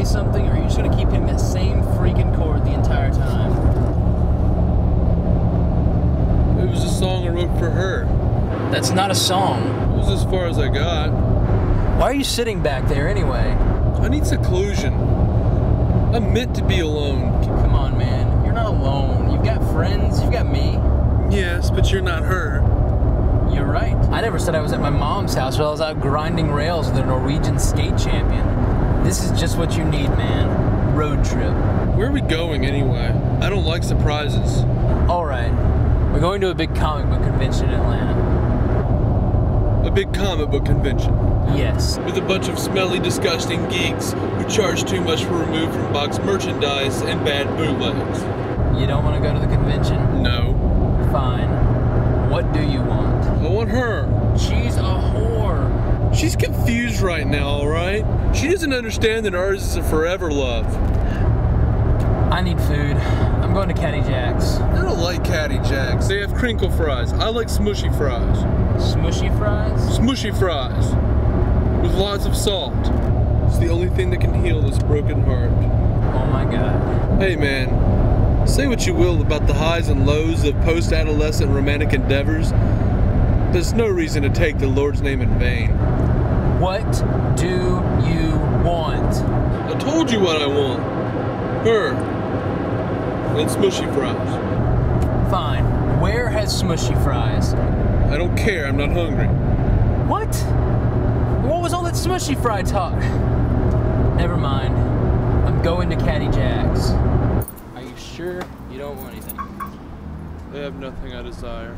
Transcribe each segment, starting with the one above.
play something, or are you just gonna keep hitting that same freaking chord the entire time? It was a song I wrote for her. That's not a song. It was as far as I got. Why are you sitting back there anyway? I need seclusion. I'm meant to be alone. Come on, man. You're not alone. You've got friends, you've got me. Yes, but you're not her. Right. I never said I was at my mom's house while I was out grinding rails with a Norwegian skate champion. This is just what you need, man. Road trip. Where are we going anyway? I don't like surprises. All right. We're going to a big comic book convention in Atlanta. A big comic book convention. Yes. With a bunch of smelly, disgusting geeks who charge too much for removed from box merchandise and bad bootlegs. You don't want to go to the convention? No. Fine. What do you want? Her. She's a whore. She's confused right now, alright? She doesn't understand that ours is a forever love. I need food. I'm going to Caddy Jack's. I don't like Caddy Jacks. They have crinkle fries. I like smushy fries. Smushy fries? Smushy fries. With lots of salt. It's the only thing that can heal this broken heart. Oh my god. Hey man, say what you will about the highs and lows of post adolescent romantic endeavors. There's no reason to take the Lord's name in vain. What do you want? I told you what I want. Her. And smushy fries. Fine. Where has Smushy fries? I don't care, I'm not hungry. What? What was all that Smushy fry talk? Never mind. I'm going to Caddy Jack's. Are you sure you don't want anything? They have nothing I desire.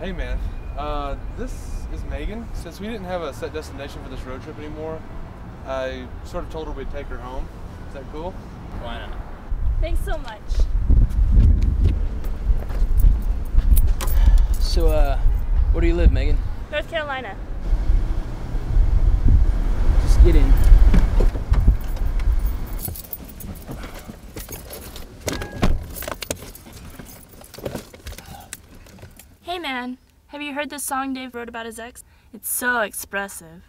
Hey man, uh, this is Megan. Since we didn't have a set destination for this road trip anymore, I sort of told her we'd take her home. Is that cool? Why not? Thanks so much. So, uh, where do you live, Megan? North Carolina. Just get in. Hey man, have you heard this song Dave wrote about his ex? It's so expressive.